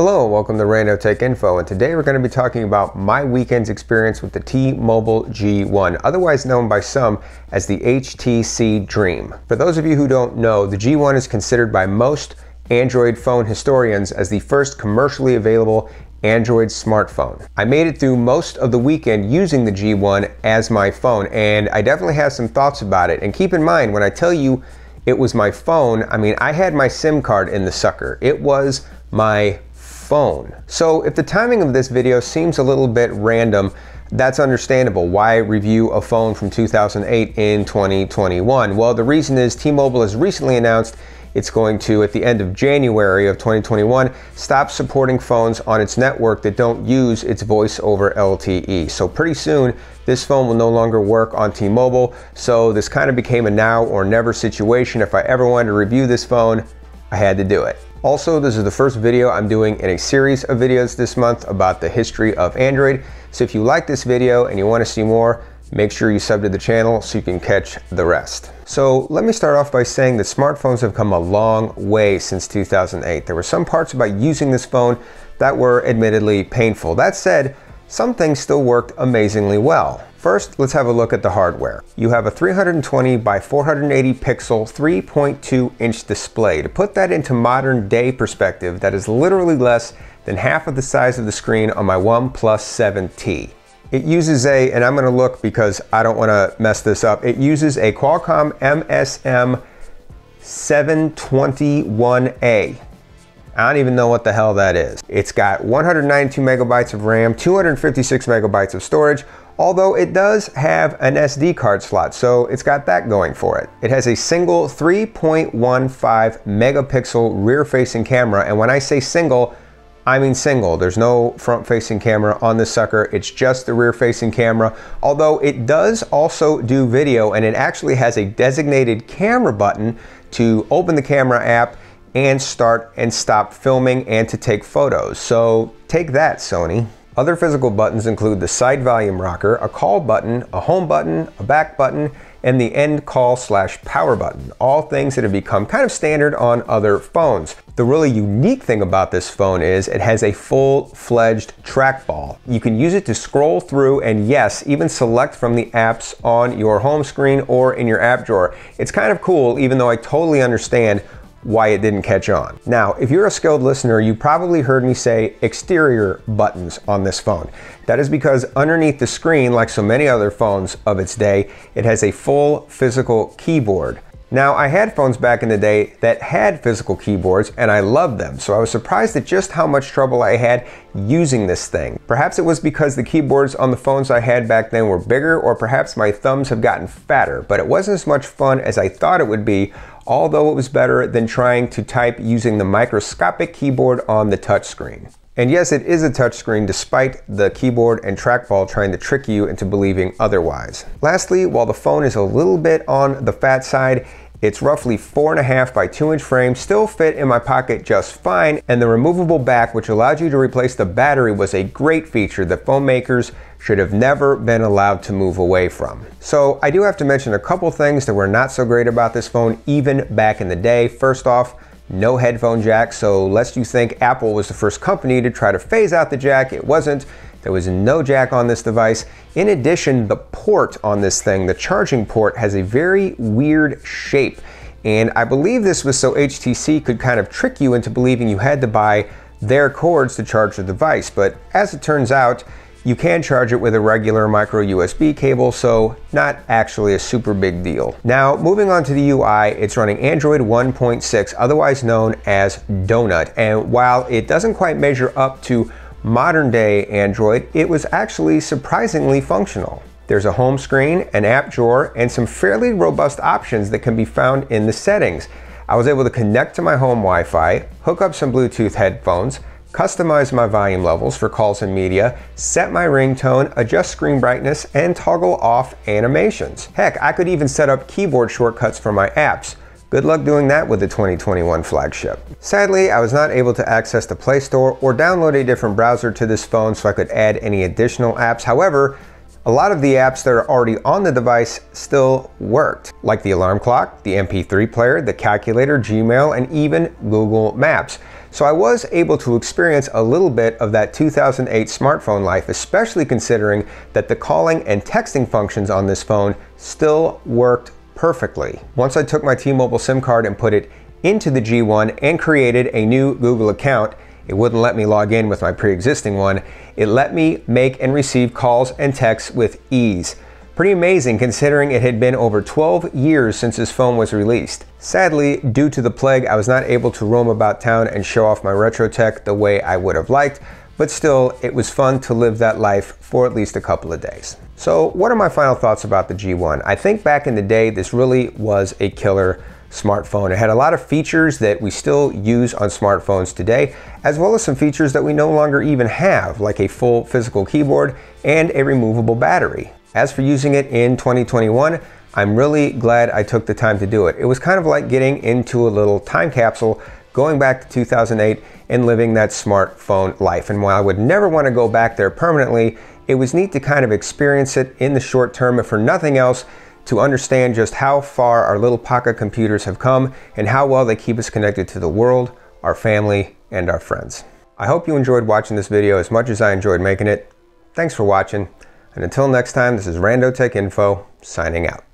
Hello and welcome to Rando Tech Info and today we're going to be talking about my weekend's experience with the T-Mobile G1, otherwise known by some as the HTC Dream. For those of you who don't know, the G1 is considered by most Android phone historians as the first commercially available Android smartphone. I made it through most of the weekend using the G1 as my phone and I definitely have some thoughts about it. And keep in mind, when I tell you it was my phone, I mean, I had my SIM card in the sucker. It was my phone. So if the timing of this video seems a little bit random, that's understandable. Why review a phone from 2008 in 2021? Well, the reason is T-Mobile has recently announced it's going to, at the end of January of 2021, stop supporting phones on its network that don't use its voice over LTE. So pretty soon, this phone will no longer work on T-Mobile. So this kind of became a now or never situation. If I ever wanted to review this phone, I had to do it. Also, this is the first video I'm doing in a series of videos this month about the history of Android. So if you like this video and you want to see more, make sure you sub to the channel so you can catch the rest. So let me start off by saying that smartphones have come a long way since 2008. There were some parts about using this phone that were admittedly painful. That said, some things still worked amazingly well. First, let's have a look at the hardware. You have a 320 by 480 pixel 3.2 inch display. To put that into modern day perspective, that is literally less than half of the size of the screen on my OnePlus 7T. It uses a, and I'm gonna look because I don't wanna mess this up, it uses a Qualcomm MSM 721A. I don't even know what the hell that is. It's got 192 megabytes of RAM, 256 megabytes of storage, although it does have an SD card slot, so it's got that going for it. It has a single 3.15 megapixel rear-facing camera, and when I say single, I mean single. There's no front-facing camera on this sucker. It's just the rear-facing camera, although it does also do video, and it actually has a designated camera button to open the camera app and start and stop filming and to take photos. So take that, Sony. Other physical buttons include the side volume rocker, a call button, a home button, a back button, and the end call slash power button, all things that have become kind of standard on other phones. The really unique thing about this phone is it has a full-fledged trackball. You can use it to scroll through and yes, even select from the apps on your home screen or in your app drawer. It's kind of cool, even though I totally understand why it didn't catch on. Now, if you're a skilled listener, you probably heard me say exterior buttons on this phone. That is because underneath the screen, like so many other phones of its day, it has a full physical keyboard. Now, I had phones back in the day that had physical keyboards and I loved them, so I was surprised at just how much trouble I had using this thing. Perhaps it was because the keyboards on the phones I had back then were bigger, or perhaps my thumbs have gotten fatter, but it wasn't as much fun as I thought it would be, although it was better than trying to type using the microscopic keyboard on the touchscreen. And yes, it is a touchscreen despite the keyboard and trackball trying to trick you into believing otherwise. Lastly, while the phone is a little bit on the fat side, it's roughly four and a half by two inch frame, still fit in my pocket just fine, and the removable back, which allowed you to replace the battery, was a great feature that phone makers should have never been allowed to move away from. So I do have to mention a couple things that were not so great about this phone even back in the day. First off, no headphone jack, so lest you think Apple was the first company to try to phase out the jack, it wasn't. There was no jack on this device. In addition, the port on this thing, the charging port, has a very weird shape. And I believe this was so HTC could kind of trick you into believing you had to buy their cords to charge the device. But as it turns out, you can charge it with a regular micro USB cable, so not actually a super big deal. Now, moving on to the UI, it's running Android 1.6, otherwise known as Donut. And while it doesn't quite measure up to modern day Android, it was actually surprisingly functional. There's a home screen, an app drawer, and some fairly robust options that can be found in the settings. I was able to connect to my home Wi-Fi, hook up some Bluetooth headphones, customize my volume levels for calls and media, set my ringtone, adjust screen brightness, and toggle off animations. Heck, I could even set up keyboard shortcuts for my apps. Good luck doing that with the 2021 flagship. Sadly, I was not able to access the Play Store or download a different browser to this phone so I could add any additional apps. However, a lot of the apps that are already on the device still worked, like the alarm clock, the MP3 player, the calculator, Gmail, and even Google Maps. So I was able to experience a little bit of that 2008 smartphone life, especially considering that the calling and texting functions on this phone still worked perfectly. Once I took my T-Mobile SIM card and put it into the G1 and created a new Google account, it wouldn't let me log in with my pre-existing one. It let me make and receive calls and texts with ease. Pretty amazing considering it had been over 12 years since this phone was released. Sadly, due to the plague, I was not able to roam about town and show off my retro tech the way I would have liked, but still, it was fun to live that life for at least a couple of days. So, what are my final thoughts about the G1? I think back in the day, this really was a killer smartphone. It had a lot of features that we still use on smartphones today, as well as some features that we no longer even have, like a full physical keyboard and a removable battery. As for using it in 2021, I'm really glad I took the time to do it. It was kind of like getting into a little time capsule, going back to 2008 and living that smartphone life. And while I would never want to go back there permanently, it was neat to kind of experience it in the short term, if for nothing else, to understand just how far our little pocket computers have come and how well they keep us connected to the world, our family, and our friends. I hope you enjoyed watching this video as much as I enjoyed making it. Thanks for watching. And until next time, this is Rando Tech Info signing out.